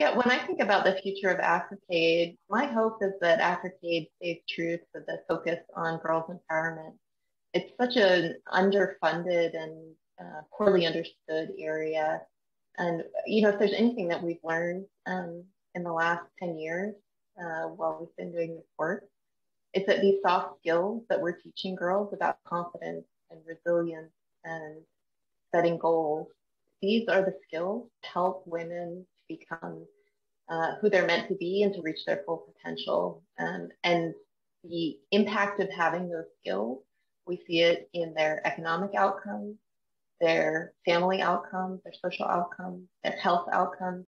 Yeah, when I think about the future of AfricAid, my hope is that AfricAid stays true to the focus on girls' empowerment. It's such an underfunded and uh, poorly understood area. And, you know, if there's anything that we've learned um, in the last 10 years uh, while we've been doing this work, it's that these soft skills that we're teaching girls about confidence and resilience and setting goals, these are the skills to help women become uh, who they're meant to be and to reach their full potential. Um, and the impact of having those skills, we see it in their economic outcomes, their family outcomes, their social outcomes, their health outcomes.